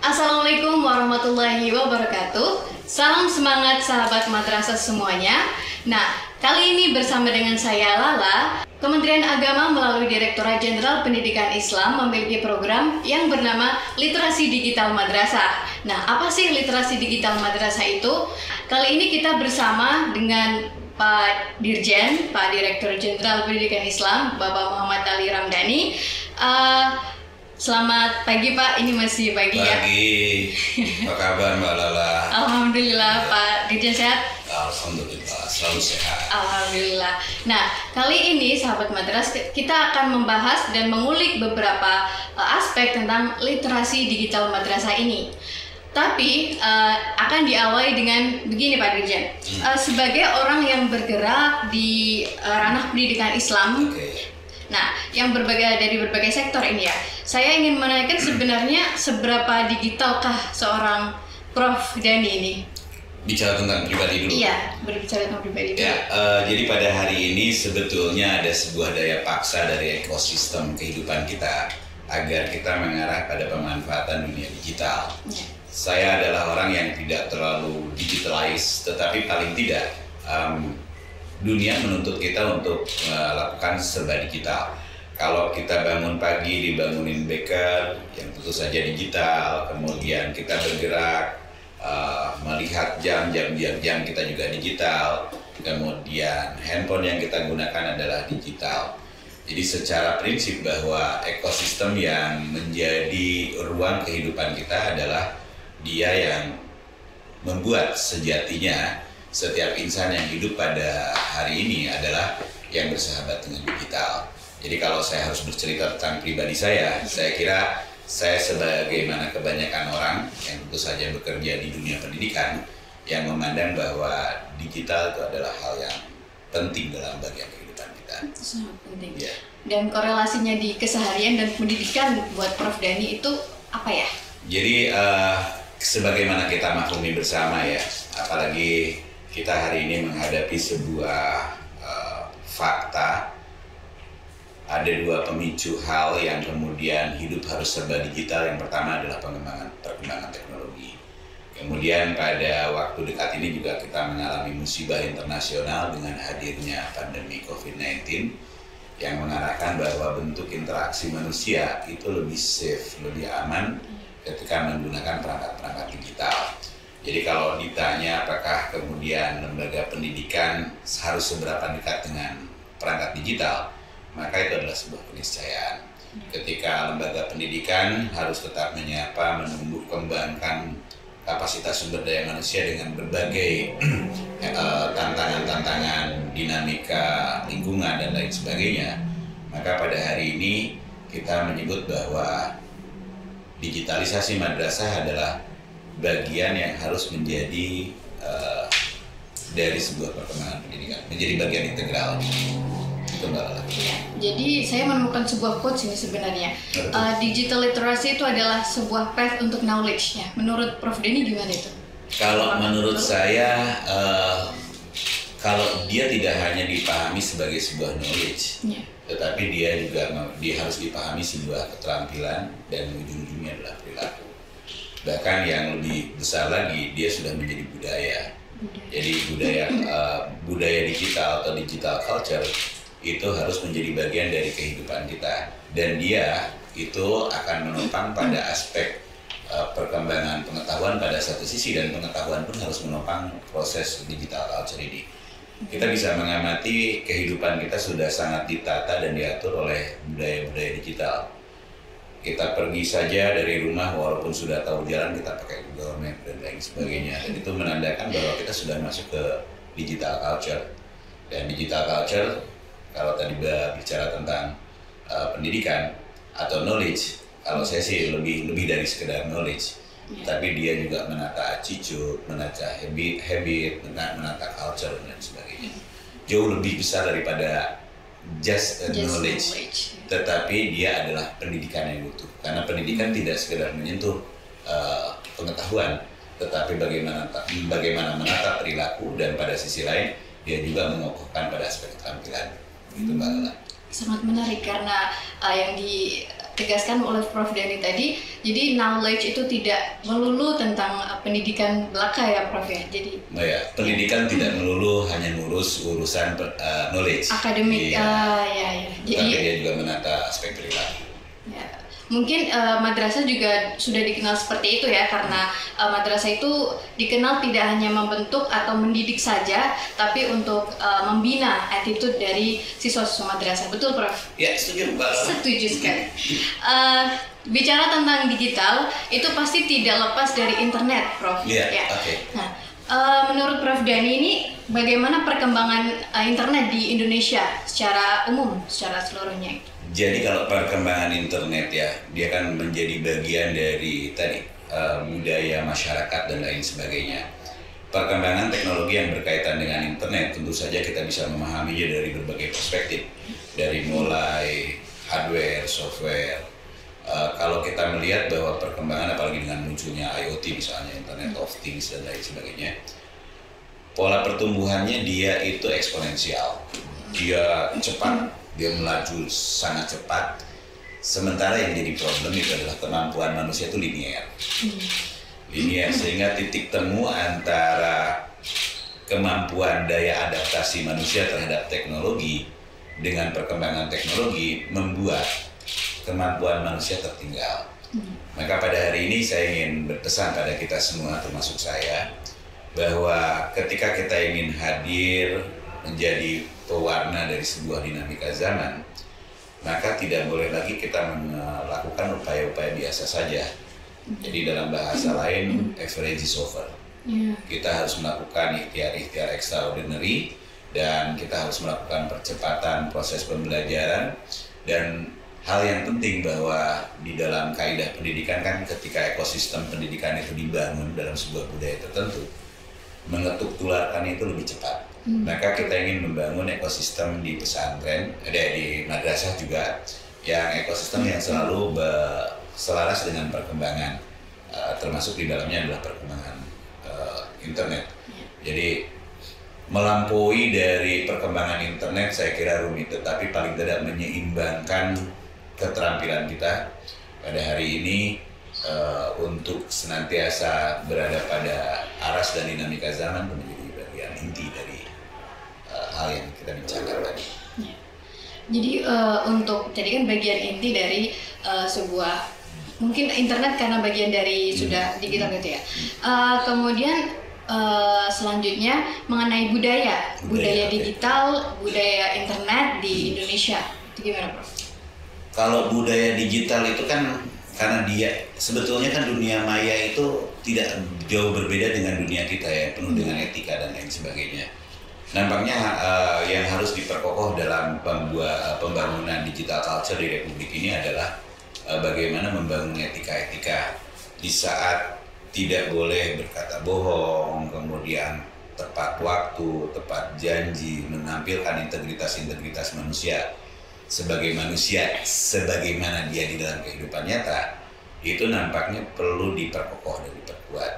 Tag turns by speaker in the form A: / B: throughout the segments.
A: Assalamualaikum warahmatullahi wabarakatuh. Salam semangat sahabat madrasah semuanya. Nah, kali ini bersama dengan saya Lala, Kementerian Agama melalui Direktorat Jenderal Pendidikan Islam memiliki program yang bernama Literasi Digital Madrasah. Nah, apa sih literasi digital madrasah itu? Kali ini kita bersama dengan Pak Dirjen, Pak Direktur Jenderal Pendidikan Islam, Bapak Muhammad Ali Ramdhani. Uh, Selamat pagi Pak, ini masih pagi, ya?
B: Pagi, apa kabar Mbak Lala?
A: Alhamdulillah Pak, Dirjen sehat?
B: Alhamdulillah, selalu sehat.
A: Alhamdulillah. Nah, kali ini sahabat madras kita akan membahas dan mengulik beberapa uh, aspek tentang literasi digital madrasah ini. Tapi uh, akan diawali dengan begini Pak Dirjen. Hmm. Uh, sebagai orang yang bergerak di uh, ranah pendidikan Islam, okay. Nah, yang berbagai dari berbagai sektor ini ya, saya ingin menanyakan sebenarnya seberapa digitalkah seorang Prof Dani ini?
B: Bicara tentang pribadi dulu.
A: Iya, berbicara tentang pribadi dulu.
B: Ya, uh, jadi pada hari ini sebetulnya ada sebuah daya paksa dari ekosistem kehidupan kita agar kita mengarah pada pemanfaatan dunia digital. Ya. Saya adalah orang yang tidak terlalu digitalize, tetapi paling tidak um, dunia menuntut kita untuk melakukan serba digital. Kalau kita bangun pagi dibangunin beker yang tentu saja digital, kemudian kita bergerak uh, melihat jam jam jam kita juga digital, kemudian handphone yang kita gunakan adalah digital. Jadi secara prinsip bahwa ekosistem yang menjadi ruang kehidupan kita adalah dia yang membuat sejatinya setiap insan yang hidup pada hari ini adalah yang bersahabat dengan digital. Jadi kalau saya harus bercerita tentang pribadi saya, saya kira saya sebagaimana kebanyakan orang yang tentu saja bekerja di dunia pendidikan yang memandang bahwa digital itu adalah hal yang penting dalam bagian kehidupan kita.
A: Sangat penting. Ya. Dan korelasinya di keseharian dan pendidikan buat Prof Dani itu apa ya?
B: Jadi uh, sebagaimana kita maklumi bersama ya, apalagi kita hari ini menghadapi sebuah uh, fakta. Ada dua pemicu hal yang kemudian hidup harus serba digital. Yang pertama adalah pengembangan perkembangan teknologi. Kemudian pada waktu dekat ini juga kita mengalami musibah internasional dengan hadirnya pandemi COVID-19 yang mengarahkan bahwa bentuk interaksi manusia itu lebih safe, lebih aman ketika menggunakan perangkat-perangkat digital jadi kalau ditanya apakah kemudian lembaga pendidikan harus seberapa dekat dengan perangkat digital, maka itu adalah sebuah keniscayaan. Ketika lembaga pendidikan harus tetap menyapa, menumbuh kembangkan kapasitas sumber daya manusia dengan berbagai eh, tantangan-tantangan, dinamika lingkungan dan lain sebagainya, maka pada hari ini kita menyebut bahwa digitalisasi madrasah adalah bagian yang harus menjadi uh, dari sebuah perkembangan pendidikan, menjadi bagian integral. Itu
A: Ya, jadi saya menemukan sebuah quotes ini sebenarnya. Uh, digital literacy itu adalah sebuah path untuk knowledge-nya. Menurut Prof. Denny gimana itu?
B: Kalau menurut saya, uh, kalau dia tidak hanya dipahami sebagai sebuah knowledge, yeah. tetapi dia juga dia harus dipahami sebuah keterampilan dan ujung-ujungnya adalah perilaku bahkan yang lebih besar lagi dia sudah menjadi budaya. Jadi budaya uh, budaya digital atau digital culture itu harus menjadi bagian dari kehidupan kita. Dan dia itu akan menopang pada aspek uh, perkembangan pengetahuan pada satu sisi dan pengetahuan pun harus menopang proses digital culture ini. Kita bisa mengamati kehidupan kita sudah sangat ditata dan diatur oleh budaya-budaya digital kita pergi saja dari rumah walaupun sudah tahu jalan kita pakai Google Map dan lain sebagainya. Dan itu menandakan bahwa kita sudah masuk ke digital culture. Dan digital culture kalau tadi bicara tentang uh, pendidikan atau knowledge kalau saya sih lebih lebih dari sekedar knowledge. Yeah. tapi dia juga menata attitude menata habit habit menata culture dan sebagainya. Jauh lebih besar daripada just, a just knowledge. knowledge tetapi dia adalah pendidikan yang utuh karena pendidikan hmm. tidak sekedar menyentuh uh, pengetahuan tetapi bagaimana bagaimana menata perilaku dan pada sisi lain dia juga mengokohkan pada aspek keterampilan itu mbak
A: Lala. sangat menarik karena uh, yang di tegaskan oleh Prof Dani tadi, jadi knowledge itu tidak melulu tentang uh, pendidikan belaka ya Prof ya. Jadi
B: oh ya, pendidikan tidak melulu hanya ngurus urusan uh, knowledge.
A: Akademik, iya. uh, ya ya.
B: Jadi Tapi dia juga menata aspek perilaku.
A: Ya mungkin uh, madrasah juga sudah dikenal seperti itu ya karena uh, madrasah itu dikenal tidak hanya membentuk atau mendidik saja tapi untuk uh, membina attitude dari siswa-siswa madrasah betul prof?
B: Ya setuju
A: mbak. Setuju sekali. Uh, bicara tentang digital itu pasti tidak lepas dari internet prof.
B: Yeah, ya. Oke. Okay.
A: Nah uh, menurut prof Dani ini bagaimana perkembangan uh, internet di Indonesia secara umum secara seluruhnya?
B: Jadi kalau perkembangan internet ya, dia kan menjadi bagian dari tadi uh, budaya masyarakat dan lain sebagainya. Perkembangan teknologi yang berkaitan dengan internet tentu saja kita bisa memahaminya dari berbagai perspektif, dari mulai hardware, software. Uh, kalau kita melihat bahwa perkembangan apalagi dengan munculnya IoT misalnya Internet of Things dan lain sebagainya, pola pertumbuhannya dia itu eksponensial, dia cepat dia melaju sangat cepat. Sementara yang jadi problem itu adalah kemampuan manusia itu linier. Linier sehingga titik temu antara kemampuan daya adaptasi manusia terhadap teknologi dengan perkembangan teknologi membuat kemampuan manusia tertinggal. Maka pada hari ini saya ingin berpesan pada kita semua termasuk saya bahwa ketika kita ingin hadir menjadi pewarna dari sebuah dinamika zaman, maka tidak boleh lagi kita melakukan upaya-upaya biasa saja. Jadi dalam bahasa lain, average is over. Yeah. Kita harus melakukan ikhtiar-ikhtiar extraordinary dan kita harus melakukan percepatan proses pembelajaran dan hal yang penting bahwa di dalam kaidah pendidikan kan ketika ekosistem pendidikan itu dibangun dalam sebuah budaya tertentu mengetuk tularkan itu lebih cepat Hmm. Maka kita ingin membangun ekosistem di pesantren, ada di madrasah juga, yang ekosistem yang selalu selaras dengan perkembangan, uh, termasuk di dalamnya adalah perkembangan uh, internet. Ya. Jadi melampaui dari perkembangan internet saya kira rumit, tetapi paling tidak menyeimbangkan keterampilan kita pada hari ini uh, untuk senantiasa berada pada aras dan dinamika zaman menjadi bagian inti dari hal yang kita bicarakan tadi. Ya.
A: Jadi uh, untuk jadi kan bagian inti dari uh, sebuah mungkin internet karena bagian dari hmm. sudah digital gitu ya. Uh, kemudian uh, selanjutnya mengenai budaya, budaya, budaya digital, budaya internet di hmm. Indonesia. Itu gimana, Prof?
B: Kalau budaya digital itu kan karena dia sebetulnya kan dunia maya itu tidak jauh berbeda dengan dunia kita ya, penuh dengan etika dan lain sebagainya. Nampaknya uh, yang harus diperkokoh dalam pembuat pembangunan digital culture di Republik ini adalah uh, bagaimana membangun etika-etika di saat tidak boleh berkata bohong, kemudian tepat waktu, tepat janji, menampilkan integritas-integritas manusia sebagai manusia sebagaimana dia di dalam kehidupan nyata itu nampaknya perlu diperkokoh dan diperkuat.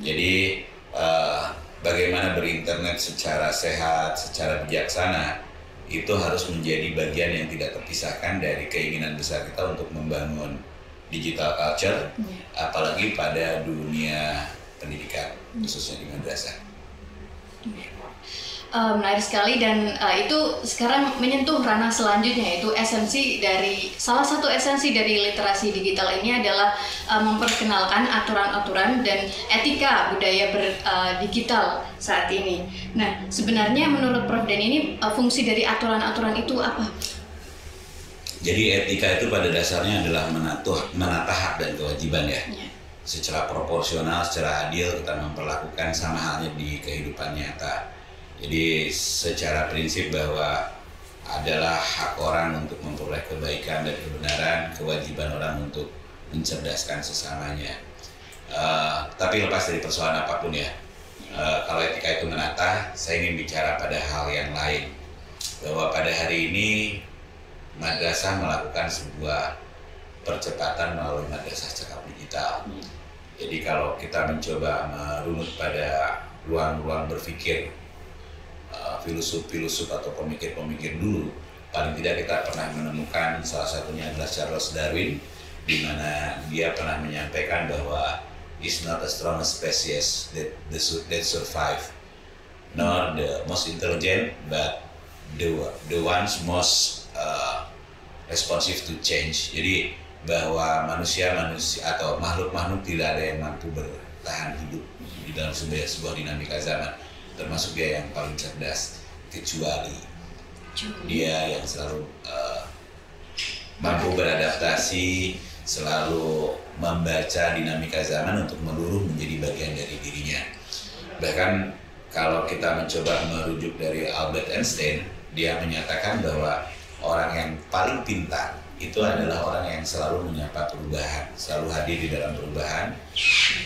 B: Jadi uh, bagaimana berinternet secara sehat, secara bijaksana itu harus menjadi bagian yang tidak terpisahkan dari keinginan besar kita untuk membangun digital culture, yeah. apalagi pada dunia pendidikan khususnya di madrasah.
A: Yeah uh, menarik sekali dan uh, itu sekarang menyentuh ranah selanjutnya yaitu esensi dari salah satu esensi dari literasi digital ini adalah uh, memperkenalkan aturan-aturan dan etika budaya ber, uh, digital saat ini. Nah, sebenarnya menurut Prof Dan ini uh, fungsi dari aturan-aturan itu apa?
B: Jadi etika itu pada dasarnya adalah menatuh, menata hak dan kewajiban ya. ya. Secara proporsional, secara adil kita memperlakukan sama halnya di kehidupan nyata jadi secara prinsip bahwa adalah hak orang untuk memperoleh kebaikan dan kebenaran, kewajiban orang untuk mencerdaskan sesamanya. Uh, tapi lepas dari persoalan apa pun ya, uh, kalau etika itu menata, saya ingin bicara pada hal yang lain. Bahwa pada hari ini madrasah melakukan sebuah percepatan melalui madrasah cakap digital. Jadi kalau kita mencoba merunut pada ruang-ruang berpikir filosof-filosof atau pemikir-pemikir dulu. Paling tidak kita pernah menemukan salah satunya adalah Charles Darwin di mana dia pernah menyampaikan bahwa is not a strong species that that survive. Nor the most intelligent but the the ones most uh, responsive to change. Jadi bahwa manusia manusia atau makhluk makhluk tidak ada yang mampu bertahan hidup di dalam sebuah sebuah dinamika zaman termasuk dia yang paling cerdas kecuali dia yang selalu uh, mampu beradaptasi selalu membaca dinamika zaman untuk meluruh menjadi bagian dari dirinya. Bahkan kalau kita mencoba merujuk dari Albert Einstein, dia menyatakan bahwa orang yang paling pintar itu adalah orang yang selalu menyapa perubahan, selalu hadir di dalam perubahan.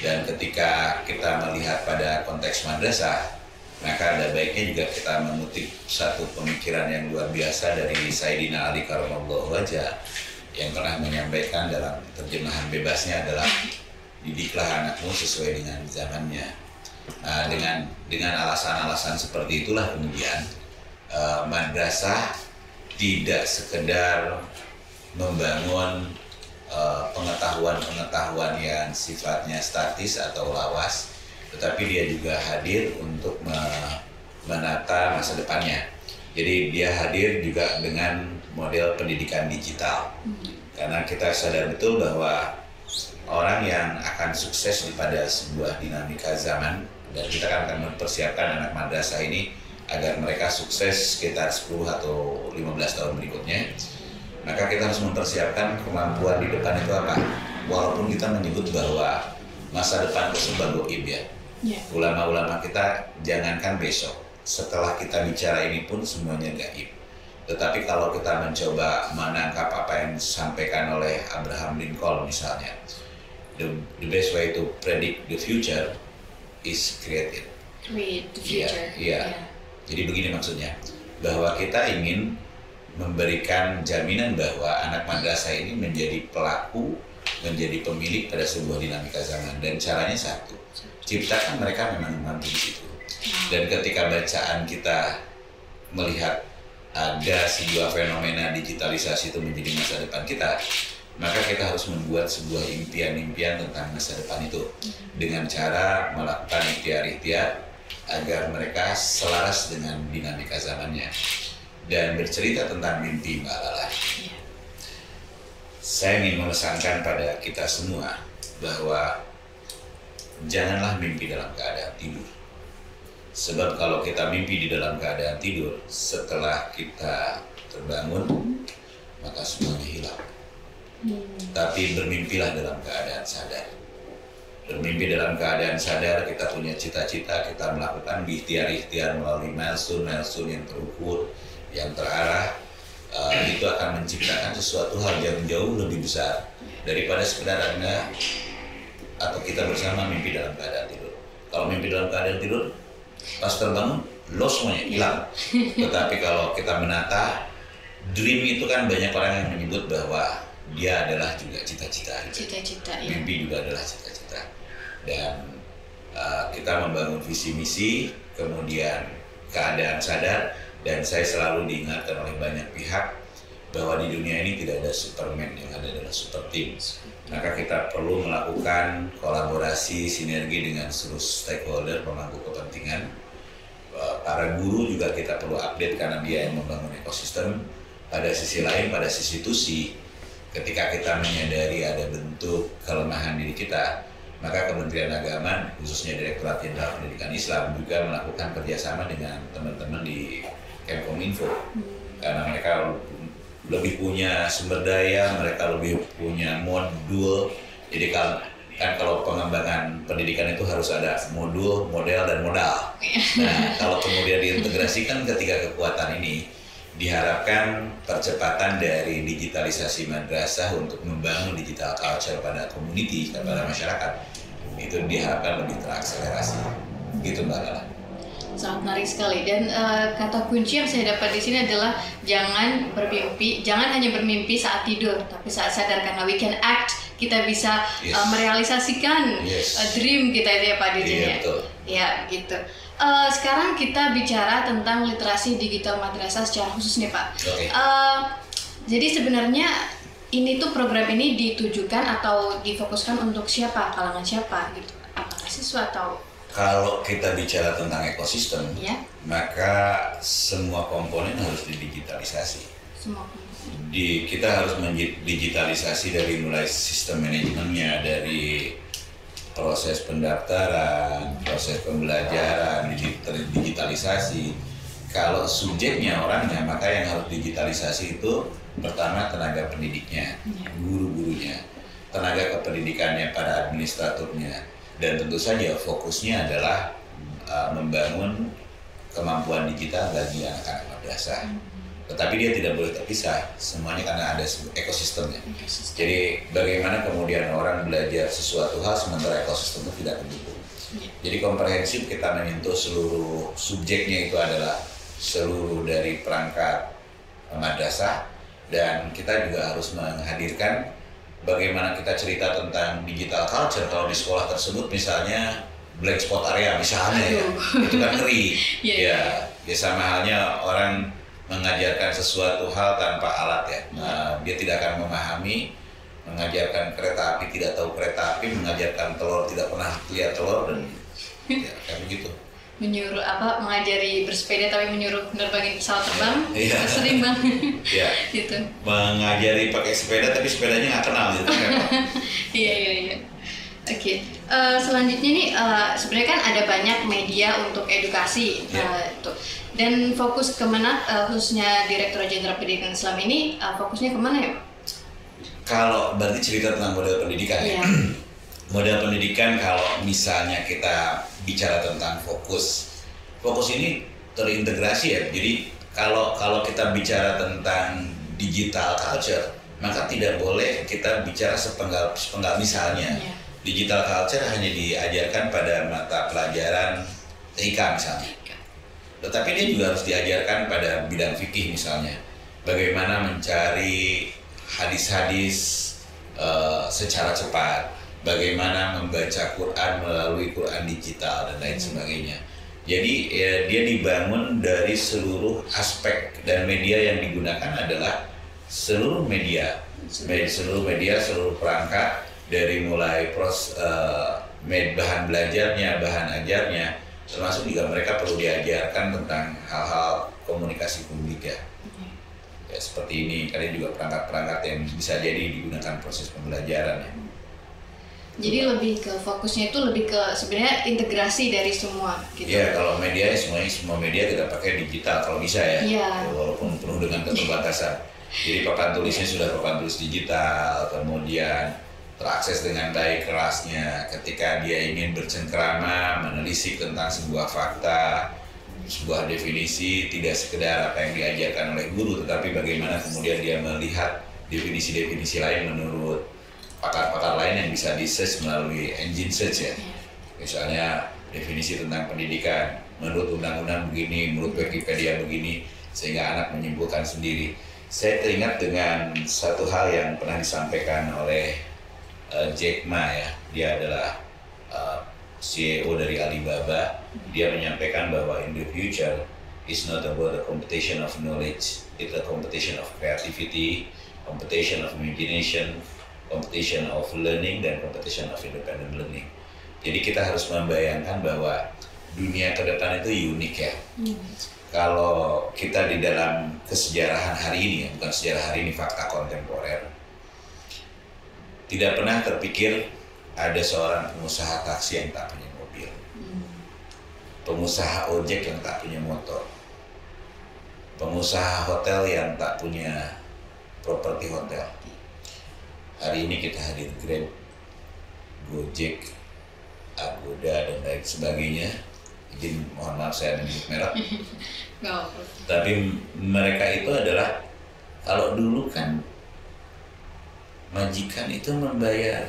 B: Dan ketika kita melihat pada konteks madrasah, maka ada baiknya juga kita mengutip satu pemikiran yang luar biasa dari Sayyidina Ali Karamallahu wajah yang pernah menyampaikan dalam terjemahan bebasnya adalah didiklah anakmu sesuai dengan zamannya. Nah, dengan dengan alasan-alasan seperti itulah kemudian uh, madrasah tidak sekedar membangun eh, pengetahuan-pengetahuan yang sifatnya statis atau lawas, tetapi dia juga hadir untuk me menata masa depannya. Jadi dia hadir juga dengan model pendidikan digital. Karena kita sadar betul bahwa orang yang akan sukses pada sebuah dinamika zaman dan kita kan akan mempersiapkan anak madrasah ini agar mereka sukses sekitar 10 atau 15 tahun berikutnya maka kita harus mempersiapkan kemampuan di depan itu apa walaupun kita menyebut bahwa masa depan itu serba goib ya ya. ulama-ulama kita jangankan besok setelah kita bicara ini pun semuanya gaib. Tetapi kalau kita mencoba menangkap apa yang disampaikan oleh Abraham Lincoln misalnya, the, the best way to predict the future is create it.
A: Create the iya, future.
B: Iya. Yeah, yeah. Jadi begini maksudnya, bahwa kita ingin memberikan jaminan bahwa anak madrasah ini menjadi pelaku, menjadi pemilik pada sebuah dinamika zaman dan caranya satu, ciptakan mereka memang mampu di situ dan ketika bacaan kita melihat ada sebuah fenomena digitalisasi itu menjadi masa depan kita, maka kita harus membuat sebuah impian-impian tentang masa depan itu. Dengan cara melakukan ikhtiar-ikhtiar agar mereka selaras dengan dinamika zamannya dan bercerita tentang mimpi Mbak Lala. Saya ingin memesankan pada kita semua bahwa janganlah mimpi dalam keadaan tidur Sebab kalau kita mimpi di dalam keadaan tidur, setelah kita terbangun, maka semuanya hilang. Hmm. Tapi bermimpilah dalam keadaan sadar. Bermimpi dalam keadaan sadar, kita punya cita-cita, kita melakukan ikhtiar-ikhtiar melalui milestone-milestone yang terukur, yang terarah, uh, itu akan menciptakan sesuatu hal yang jauh lebih besar daripada sekedar anda atau kita bersama mimpi dalam keadaan tidur. Kalau mimpi dalam keadaan tidur, pas terbangun loss semuanya hilang. Tetapi kalau kita menata dream itu kan banyak orang yang menyebut bahwa dia adalah juga cita-cita.
A: Cita-cita ya.
B: mimpi juga adalah cita-cita. Dan uh, kita membangun visi misi kemudian keadaan sadar dan saya selalu diingatkan oleh banyak pihak bahwa di dunia ini tidak ada superman yang ada adalah super team maka kita perlu melakukan kolaborasi sinergi dengan seluruh stakeholder pemangku kepentingan. Eh, para guru juga kita perlu update karena dia yang membangun ekosistem. Pada sisi lain pada sisi tusi ketika kita menyadari ada bentuk kelemahan diri kita maka Kementerian Agama khususnya Direktorat Jenderal Pendidikan Islam juga melakukan kerjasama dengan teman-teman di Kemkominfo. Hmm. karena mereka lebih punya sumber daya, mereka lebih punya modul. Jadi kan kan kalau pengembangan pendidikan itu harus ada modul, model dan modal. Nah, kalau kemudian diintegrasikan ketiga kekuatan ini, diharapkan percepatan dari digitalisasi madrasah untuk membangun digital culture pada community, kepada masyarakat itu diharapkan lebih terakselerasi. Gitu Mbak Lala
A: sangat menarik sekali dan uh, kata kunci yang saya dapat di sini adalah jangan bermimpi jangan hanya bermimpi saat tidur tapi saat sadar karena we can act kita bisa yes. uh, merealisasikan yes. uh, dream kita itu ya Pak Dirjen
B: iya,
A: ya ya gitu uh, sekarang kita bicara tentang literasi digital madrasah secara khusus nih Pak.
B: Okay.
A: Uh, jadi sebenarnya ini tuh program ini ditujukan atau difokuskan untuk siapa, kalangan siapa gitu? Apakah siswa atau
B: kalau kita bicara tentang ekosistem,
A: ya.
B: maka semua komponen harus didigitalisasi.
A: Semua komponen.
B: Di, kita harus mendigitalisasi dari mulai sistem manajemennya, dari proses pendaftaran, proses pembelajaran, digitalisasi. Kalau subjeknya orangnya, maka yang harus digitalisasi itu pertama tenaga pendidiknya, ya. guru-gurunya, tenaga kependidikannya, para administratornya, dan tentu saja fokusnya adalah uh, membangun kemampuan digital bagi anak-anak madrasah. Hmm. Tetapi dia tidak boleh terpisah, semuanya karena ada ekosistemnya. Ekosistem. Jadi bagaimana kemudian orang belajar sesuatu hal sementara ekosistemnya tidak mendukung. Ya. Jadi komprehensif kita menyentuh seluruh subjeknya itu adalah seluruh dari perangkat madrasah dan kita juga harus menghadirkan bagaimana kita cerita tentang digital culture kalau di sekolah tersebut misalnya black spot area misalnya ya. Itu kan ngeri yeah. ya ya sama halnya orang mengajarkan sesuatu hal tanpa alat ya. Nah, dia tidak akan memahami mengajarkan kereta api tidak tahu kereta api mengajarkan telur tidak pernah lihat telur dan ya kayak begitu
A: menyuruh apa mengajari bersepeda tapi menyuruh menerbangin pesawat terbang iya. sering bang
B: iya. gitu mengajari pakai sepeda tapi sepedanya nggak kenal gitu kan
A: iya iya iya oke okay. uh, eh, selanjutnya nih uh, sebenarnya kan ada banyak media untuk edukasi yeah. uh, itu dan fokus ke mana uh, khususnya direktur jenderal pendidikan Islam ini uh, fokusnya ke mana ya
B: kalau berarti cerita tentang model pendidikan yeah. ya iya model pendidikan kalau misalnya kita bicara tentang fokus. Fokus ini terintegrasi ya. Jadi kalau kalau kita bicara tentang digital culture maka tidak boleh kita bicara sepenggal sepenggal misalnya. Yeah. digital culture hanya diajarkan pada mata pelajaran TIK misalnya. Tetapi dia juga harus diajarkan pada bidang fikih misalnya. Bagaimana mencari hadis-hadis uh, secara cepat bagaimana membaca Quran melalui Quran digital dan lain hmm. sebagainya. Jadi ya, dia dibangun dari seluruh aspek dan media yang digunakan adalah seluruh media, seluruh media, seluruh perangkat dari mulai pros uh, bahan belajarnya, bahan ajarnya, termasuk juga mereka perlu diajarkan tentang hal-hal komunikasi publik ya. Hmm. Ya seperti ini, kalian juga perangkat-perangkat yang bisa jadi digunakan proses pembelajaran ya.
A: Jadi lebih ke fokusnya itu lebih ke sebenarnya integrasi dari semua
B: gitu. Iya, kalau media semuanya semua media kita pakai digital kalau bisa ya.
A: Iya.
B: Walaupun penuh dengan keterbatasan. Jadi papan tulisnya sudah papan tulis digital, kemudian terakses dengan baik kelasnya ketika dia ingin bercengkrama, menelisik tentang sebuah fakta, sebuah definisi tidak sekedar apa yang diajarkan oleh guru tetapi bagaimana kemudian dia melihat definisi-definisi lain menurut pakar-pakar lain yang bisa di search melalui engine search ya. Misalnya definisi tentang pendidikan menurut undang-undang begini, menurut Wikipedia begini, sehingga anak menyimpulkan sendiri. Saya teringat dengan satu hal yang pernah disampaikan oleh uh, Jack Ma ya, dia adalah uh, eh, CEO dari Alibaba. Dia menyampaikan bahwa in the future is not about the competition of knowledge, it's a competition of creativity, competition of imagination, competition of learning dan competition of independent learning. Jadi kita harus membayangkan bahwa dunia ke depan itu unik ya. Hmm. Kalau kita di dalam kesejarahan hari ini, ya, bukan sejarah hari ini, fakta kontemporer, tidak pernah terpikir ada seorang pengusaha taksi yang tak punya mobil, hmm. pengusaha ojek yang tak punya motor, pengusaha hotel yang tak punya properti hotel hari ini kita hadir Grab, Gojek, Agoda dan lain sebagainya. Izin mohon maaf saya menyebut merek. Tapi mereka itu adalah kalau dulu kan majikan itu membayar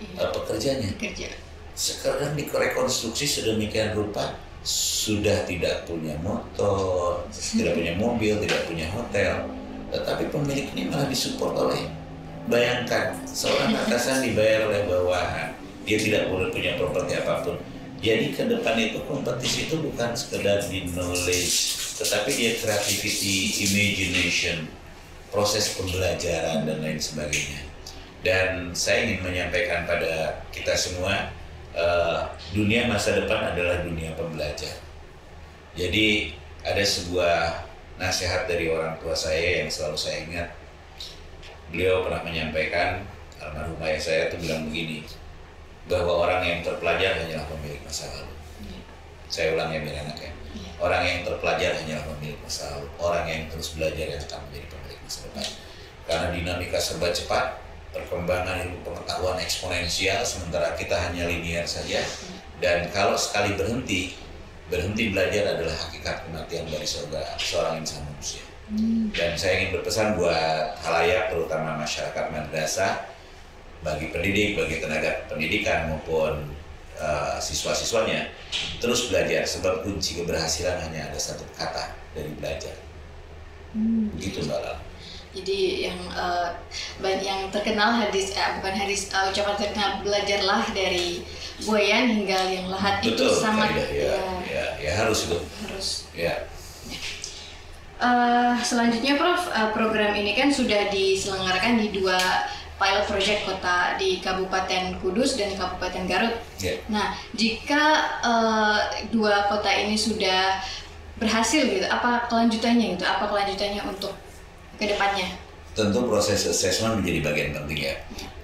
B: iya. pekerjanya. Kerja. Sekarang rekonstruksi sedemikian rupa sudah tidak punya motor, tidak punya mobil, tidak punya hotel, tetapi pemilik ini malah disupport oleh Bayangkan seorang atasan dibayar oleh bawahan, dia tidak boleh punya properti apa pun. Jadi ke depan itu kompetisi itu bukan sekedar di knowledge, tetapi dia creativity, imagination, proses pembelajaran dan lain sebagainya. Dan saya ingin menyampaikan pada kita semua, uh, dunia masa depan adalah dunia pembelajar. Jadi ada sebuah nasihat dari orang tua saya yang selalu saya ingat. Beliau pernah menyampaikan, almarhum ayah saya itu bilang begini, bahwa orang yang terpelajar hanyalah pemilik masa lalu. Ya. Saya ulang ya biar enak ya. ya. Orang yang terpelajar hanyalah pemilik masa lalu. Orang yang terus belajar yang akan menjadi pemilik masa depan. Karena dinamika serba cepat, perkembangan ilmu pengetahuan eksponensial, sementara kita hanya linear saja. Ya. Dan kalau sekali berhenti, berhenti belajar adalah hakikat kematian dari seorang insan manusia. Hmm. Dan saya ingin berpesan buat halayak, terutama masyarakat madrasah, bagi pendidik, bagi tenaga pendidikan maupun uh, siswa-siswanya terus belajar sebab kunci keberhasilan hanya ada satu kata dari belajar. Hmm. Begitu Mbak Lala.
A: Jadi yang uh, yang terkenal hadis eh, bukan hadis uh, ucapan terkenal belajarlah dari buayan hingga yang lahat
B: Betul,
A: itu sangat
B: ya, ya, ya, ya harus itu.
A: Harus.
B: Ya.
A: Uh, selanjutnya Prof, uh, program ini kan sudah diselenggarakan di dua pilot project kota di Kabupaten Kudus dan Kabupaten Garut. Yeah. Nah, jika uh, dua kota ini sudah berhasil gitu, apa kelanjutannya gitu? Apa kelanjutannya untuk ke depannya?
B: Tentu proses assessment menjadi bagian penting ya.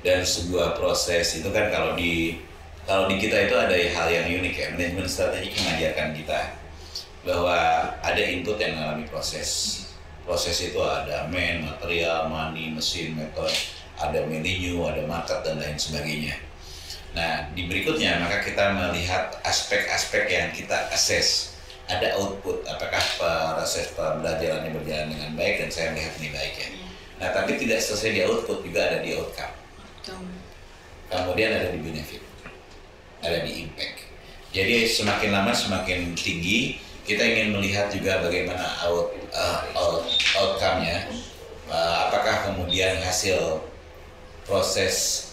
B: Dan sebuah proses itu kan kalau di kalau di kita itu ada hal yang unik ya. Manajemen strategi mengajarkan kita bahwa ada input yang mengalami proses. Proses itu ada man, material, money, mesin, metode ada menu, ada market dan lain sebagainya. Nah, di berikutnya maka kita melihat aspek-aspek yang kita assess. Ada output, apakah proses pembelajarannya berjalan dengan baik dan saya melihat ini baik ya. Nah, tapi tidak selesai di output juga ada di outcome. Kemudian ada di benefit, ada di impact. Jadi semakin lama semakin tinggi kita ingin melihat juga bagaimana out, uh, out outcome-nya. Uh, apakah kemudian hasil proses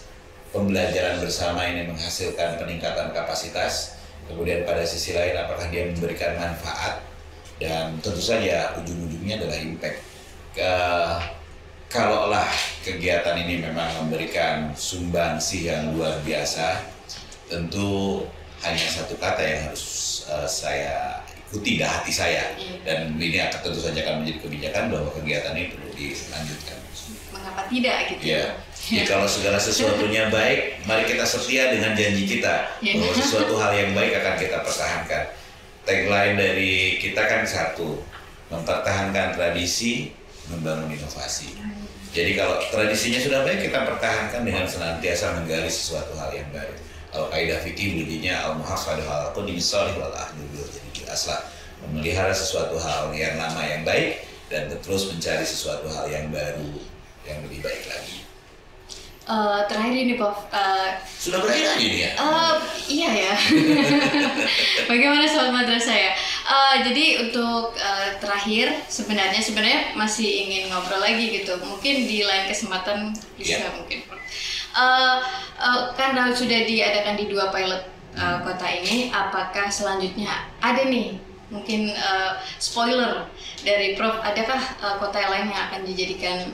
B: pembelajaran bersama ini menghasilkan peningkatan kapasitas, kemudian pada sisi lain apakah dia memberikan manfaat dan tentu saja ujung-ujungnya adalah impact. Ke, kalaulah kegiatan ini memang memberikan sumbangsi yang luar biasa, tentu hanya satu kata yang harus uh, saya ikuti dah hati saya iya. dan ini akan tentu saja akan menjadi kebijakan bahwa kegiatan ini perlu dilanjutkan.
A: Mengapa tidak gitu?
B: Ya. Ya, kalau segala sesuatunya baik, mari kita setia dengan janji kita ya. bahwa sesuatu hal yang baik akan kita pertahankan. Tagline dari kita kan satu, mempertahankan tradisi, membangun inovasi. Jadi kalau tradisinya sudah baik, kita pertahankan dengan senantiasa menggali sesuatu hal yang baru. Kalau kaidah fikih bunyinya al muhafad hal aku dimisal wal Jadi jelaslah memelihara sesuatu hal yang lama yang baik dan terus mencari sesuatu hal yang baru yang lebih baik lagi.
A: Uh, terakhir ini Prof. Uh,
B: Sudah berakhir lagi nih ya?
A: Uh, iya ya. Bagaimana soal madrasah ya? Uh, jadi untuk uh, terakhir sebenarnya sebenarnya masih ingin ngobrol lagi gitu. Mungkin di lain kesempatan bisa yeah. mungkin. Uh, uh, karena sudah diadakan di dua pilot uh, kota ini, apakah selanjutnya ada nih mungkin uh, spoiler dari Prof. Adakah uh, kota lain yang akan dijadikan?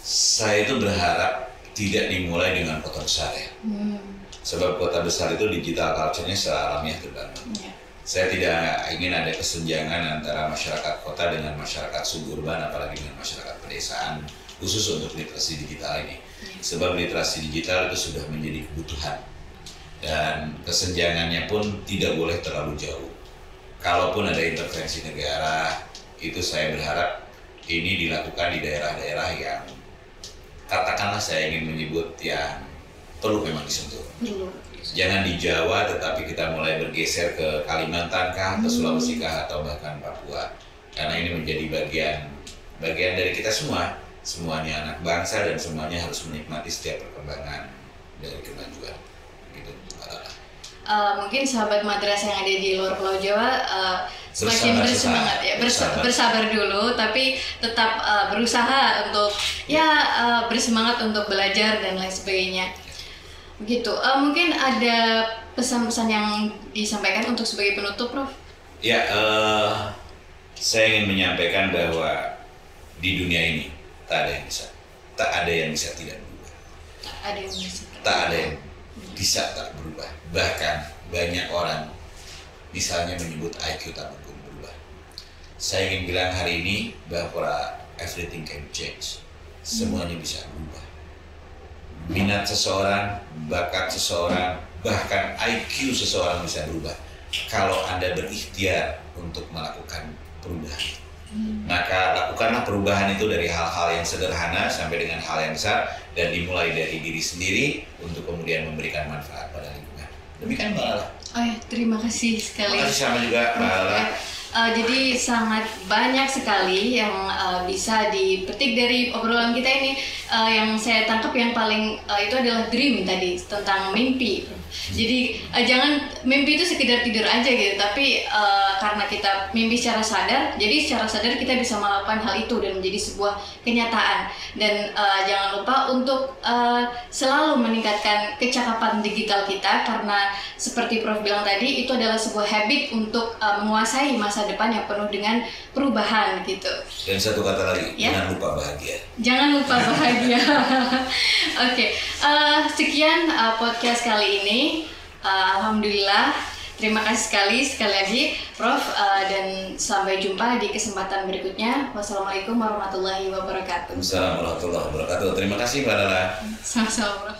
B: Saya itu berharap tidak dimulai dengan kota besar ya. Hmm. Sebab kota besar itu digital culture-nya secara alamiah terbangun. Yeah. Saya tidak ingin ada kesenjangan antara masyarakat kota dengan masyarakat suburban, apalagi dengan masyarakat pedesaan, khusus untuk literasi digital ini. Yeah. Sebab literasi digital itu sudah menjadi kebutuhan. Dan kesenjangannya pun tidak boleh terlalu jauh. Kalaupun ada intervensi negara, itu saya berharap ini dilakukan di daerah-daerah yang katakanlah saya ingin menyebut yang perlu memang disentuh. Jangan di Jawa, tetapi kita mulai bergeser ke Kalimantan kah, ke hmm. Sulawesi kah, atau bahkan Papua. Karena ini menjadi bagian bagian dari kita semua. Semuanya anak bangsa dan semuanya harus menikmati setiap perkembangan dari kemajuan.
A: Uh, mungkin sahabat madrasah yang ada di luar Pulau Jawa uh, semakin bersemangat ya bersabar. bersabar dulu tapi tetap uh, berusaha untuk ya uh, bersemangat untuk belajar dan lain sebagainya Gitu. Uh, mungkin ada pesan-pesan yang disampaikan untuk sebagai penutup, Prof?
B: Ya, uh, saya ingin menyampaikan bahwa di dunia ini tak ada yang bisa, tak ada yang bisa tidak berubah.
A: Tak ada yang bisa.
B: Tak ada yang bisa tak berubah. Bahkan banyak orang misalnya menyebut IQ tak mungkin berubah. Saya ingin bilang hari ini bahwa everything can change. Semuanya bisa berubah. Minat seseorang, bakat seseorang, bahkan IQ seseorang bisa berubah. Kalau Anda berikhtiar untuk melakukan perubahan. Maka lakukanlah perubahan itu dari hal-hal yang sederhana sampai dengan hal yang besar dan dimulai dari diri sendiri untuk kemudian memberikan manfaat pada lingkungan. Demikian Mbak Lala.
A: Oh ya, terima kasih sekali.
B: Terima kasih sama juga Mbak Lala.
A: Uh, jadi sangat banyak sekali yang uh, bisa dipetik dari obrolan kita ini. Uh, yang saya tangkap yang paling uh, itu adalah dream tadi tentang mimpi. Jadi uh, jangan mimpi itu sekedar tidur aja gitu, tapi uh, karena kita mimpi secara sadar, jadi secara sadar kita bisa melakukan hal itu dan menjadi sebuah kenyataan. Dan uh, jangan lupa untuk uh, selalu meningkatkan kecakapan digital kita karena seperti Prof bilang tadi itu adalah sebuah habit untuk uh, menguasai masa depan yang penuh dengan perubahan gitu.
B: Dan satu kata lagi, ya? jangan lupa bahagia.
A: Jangan lupa bahagia. Oke, okay. uh, sekian uh, podcast kali ini. Uh, Alhamdulillah, terima kasih sekali sekali lagi, Prof. Uh, dan sampai jumpa di kesempatan berikutnya. Wassalamualaikum warahmatullahi wabarakatuh.
B: Wassalamualaikum warahmatullahi wabarakatuh. Terima kasih, Mbak Lala.
A: Sama-sama, Prof.